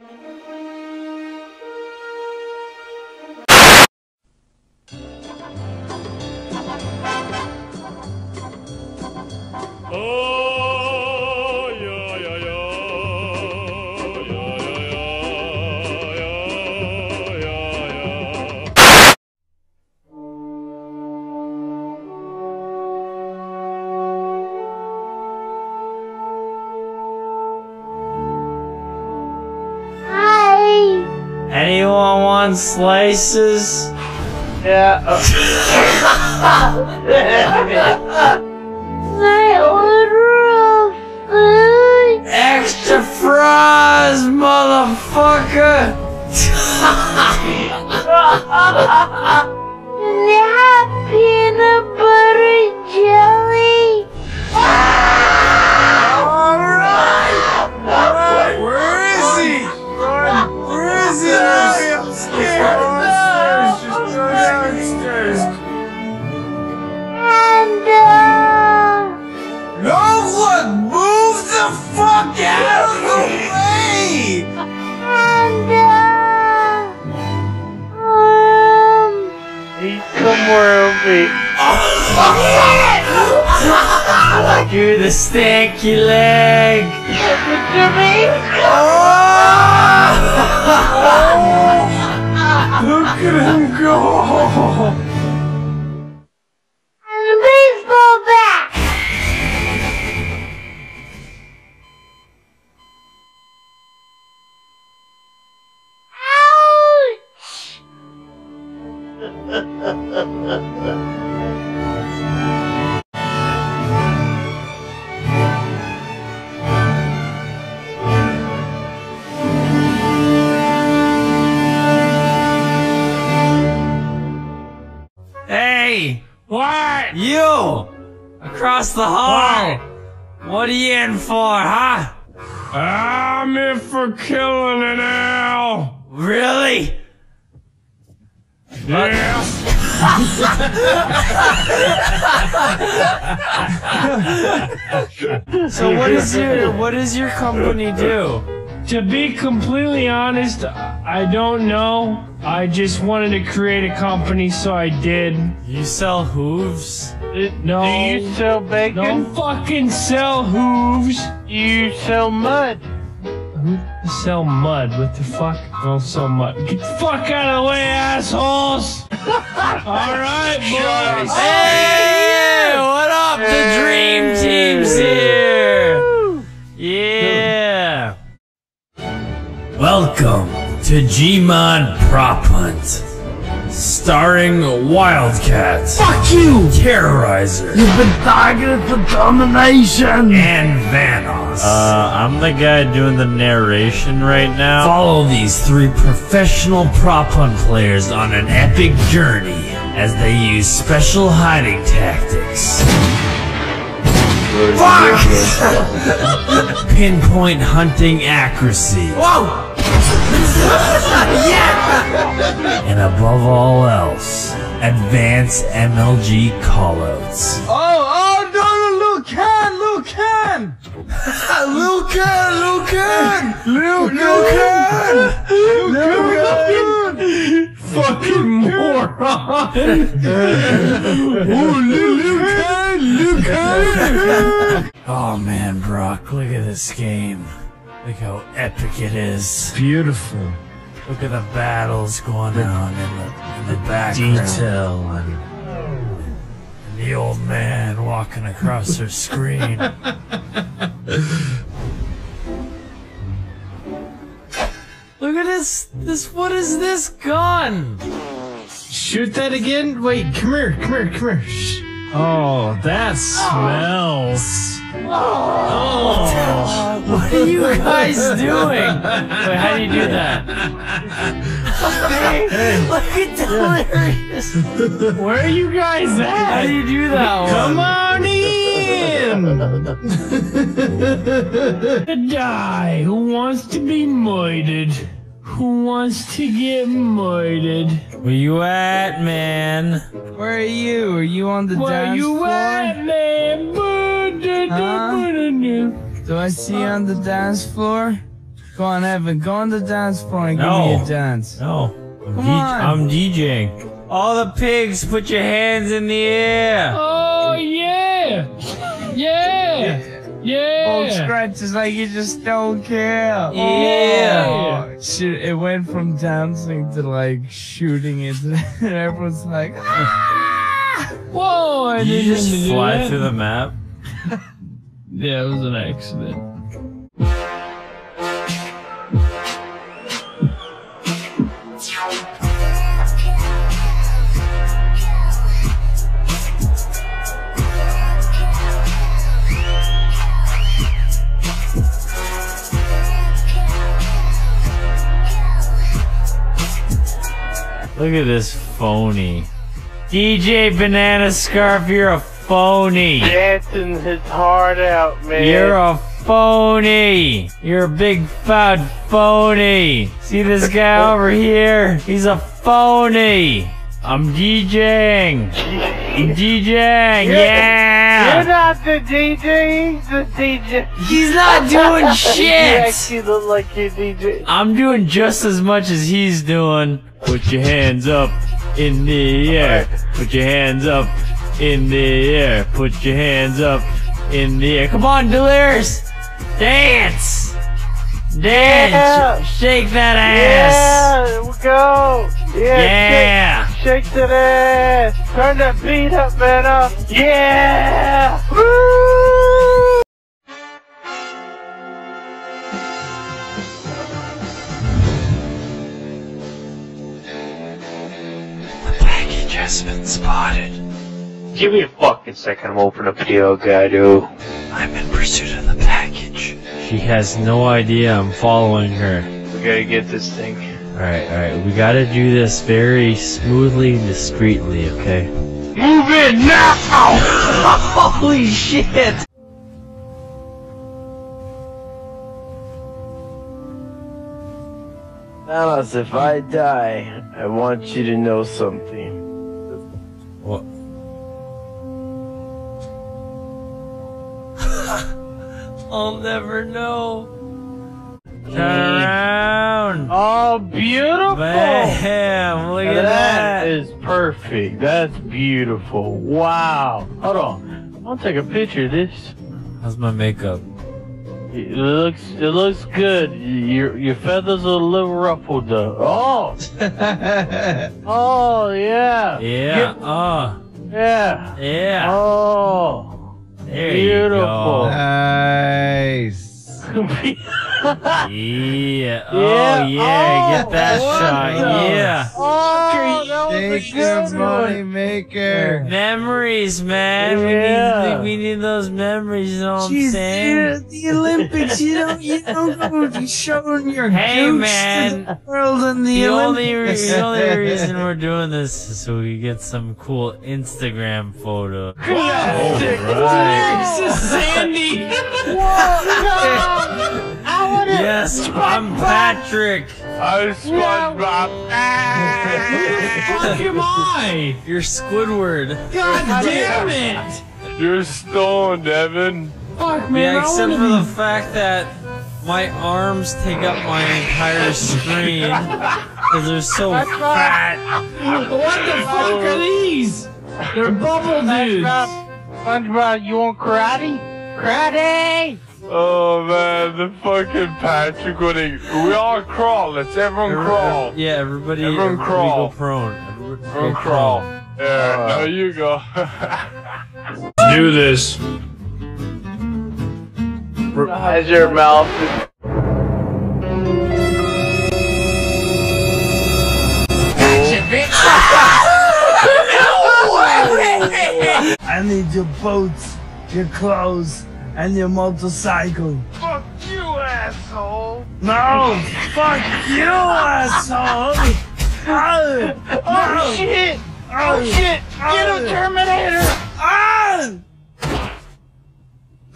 Oh, Anyone want slices? Yeah. order a. Extra fries, motherfucker! And they have peanut Do the stanky leg. Look at him go! Across the hall! What are you in for, huh? I'm in for killing an owl. Really? Yeah. So what is your what does your company do? To be completely honest, I don't know. I just wanted to create a company, so I did. You sell hooves? No. Do you sell bacon? Don't fucking sell hooves. You sell mud? Who sell mud? What the fuck? Don't sell mud. Get the fuck out of the way, assholes! Alright, boys. Hey! What up? The dream team's here! Yeah! Welcome to Gmod Prop Hunt. Starring Wildcats. Fuck you! Terroriser. You've been targeted for domination! And Vanoss. Uh, I'm the guy doing the narration right now. Follow these three professional prop hunt players on an epic journey as they use special hiding tactics. Fuck! Pinpoint hunting accuracy. Whoa! And above all else, advanced MLG callouts. Oh, oh, no, no, Luke can, Luke can! Luke can, Luke can! Luke can! Luke can! Fucking moron! Oh, Luke can, Luke can! Oh man, Brock, look at this game. Look how epic it is. Beautiful. Look at the battles going on in the in the background. Detail. And the old man walking across her screen. Look at this this what is this gun? Shoot that again? Wait, come here, come here, come here. Shh. Oh, that smells. Oh. oh. What are you guys doing? Wait, how do you do that? Hey, look at delirious. Where are you guys at? How do you do that one? Come on in! Die. Who wants to be murdered? Who wants to get murdered? Where you at, man? Where are you? Are you on the dance floor? Where dance you floor? at, man? Huh? Do I see you on the dance floor? Go on, Evan. Go on the dance floor and No. give me a dance. No. I'm, Come D- on. I'm DJing. All the pigs, put your hands in the air. Oh yeah, yeah, Old yeah. Scratch is like you just don't care. Yeah. Oh, shit, it went from dancing to like shooting it, and everyone's like, ah! Whoa! I Did you just to fly through the map? Yeah, it was an accident. Look at this phony. DJ Banana Scarf, you're a phony. Dancing his heart out, man. You're a phony. You're a big fat phony. See this guy over here? He's a phony. I'm DJing. I'm DJing. You're Yeah. not the DJ, he's the DJ. He's not doing You shit. actually look like you're DJ. I'm doing just as much as he's doing. Put your hands up in the air. Put your hands up in the air. Put your hands up in the air. Come on, Delirious! Dance! Dance! Yeah. Shake that ass! Yeah, we go. Yeah. Yeah! Shake, shake that ass. Turn that beat up, man. Up. Yeah. Give me a fucking second. I'm opening up the old guy, dude. I'm in pursuit of the package. She has no idea I'm following her. We gotta get this thing. Alright, alright, we gotta do this very smoothly and discreetly, okay? Move in now! Holy shit! Alice, if I die, I want you to know something. What? I'll never know. Turn around. Oh, beautiful! Bam! Look at that that. is perfect. That's beautiful. Wow. Hold on. I'll take a picture of this. How's my makeup? It looks it looks good. Your your feathers are a little ruffled though. Oh. Oh, oh yeah. Yeah. Oh. Yeah. Yeah. Oh. There beautiful. Nice. Yeah. Oh Yeah. yeah. Get that Oh, shot. Yeah. Oh, that was a Take your good money one. maker. Memories, man. Yeah. We need we need those memories. You know what I'm saying? dude, the Olympics, you don't, you don't go to showing your Hey, gooch man. to the world in the, The only, re- Olympics. the only reason we're doing this is so we get some cool Instagram photo. This is oh, Sandy. Yes, I'm Patrick. I'm SpongeBob. Who the fuck am I? You're Squidward. God damn it! You're stoned, Evan. Fuck man, Yeah, except for the fact that my arms take up my entire screen because they're so fat. What the fuck are these? They're bubble dudes. SpongeBob, SpongeBob, you want karate? Karate! Oh man, the fucking Patrick when we all crawl. Let's everyone crawl. Yeah, everybody, Everyone everybody crawl. go prone. Everybody go Everyone crawl. There, now uh. you go. Do this. As your mouth. I need your boots, your clothes, and your motorcycle. Fuck you, asshole! No! fuck you, asshole! Oh, Oh shit! Oh shit! Get him, Terminator! ah!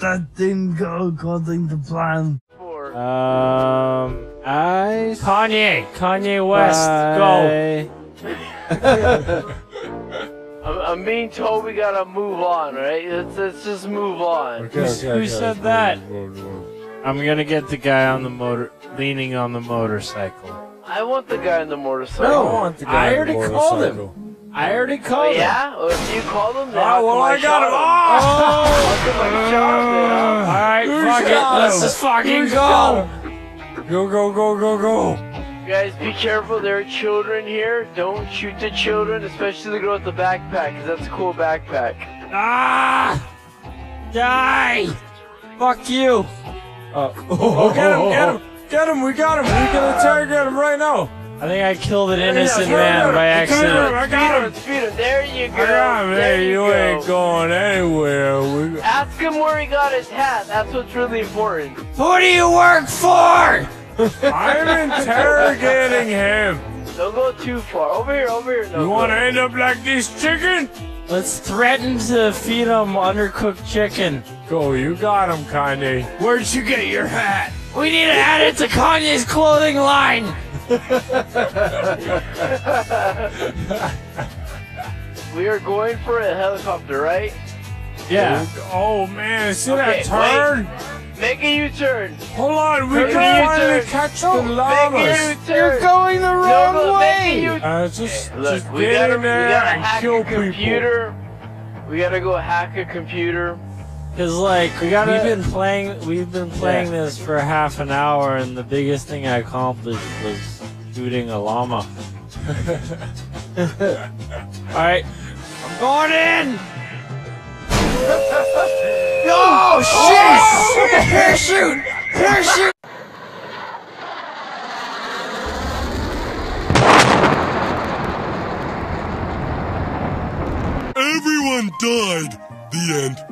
That didn't go according to plan. Um, I. Kanye, Kanye West, go. I'm, I'm being told we gotta move on, right? Let's, let's just move on. Who, who said that? I'm gonna get the guy on the motor. leaning on the motorcycle. I want the guy on the motorcycle. No. I want the I guy on already the called him. I already Oh, called him. yeah? Well, if you call them, then Oh, well, I got shot him. him? Oh! How come I shot him, then, huh? Alright, Who's fuck it. got Let's just fucking Who's go. Go, go, go, go, go. Guys, be careful. There are children here. Don't shoot the children, especially the girl with the backpack, because that's a cool backpack. Ah! Die! Fuck you! Uh, oh, get him, get him, get him, we got him. We can interrogate him right now. I think I killed an innocent yeah, man by turn accident. around. I got him. Speed him. There you go. I got him. There Hey, you go. ain't going anywhere. We... Ask him where he got his hat. That's what's really important. Who do you work for? I'm interrogating him. Don't go too far. Over here, over here. No, You want to end up like this chicken? Let's threaten to feed him undercooked chicken. Go, you got him, Kanye. Where'd you get your hat? We need to add it to Kanye's clothing line. We are going for a helicopter, right? Yeah. Oh man, see Okay, that turn? Make a U-turn. Hold on, we can finally catch the llamas. U-turn. going the No, no, make a U-turn. Uh, just, Look, just we get gotta, in we gotta and hack kill a people. computer. We gotta go hack a computer. Cause like we gotta- we've been playing we've been playing this for half an hour and the biggest thing I accomplished was shooting a llama. Alright. I'm going in! Oh, oh shit! Parachute! Parachute! Everyone died. The end.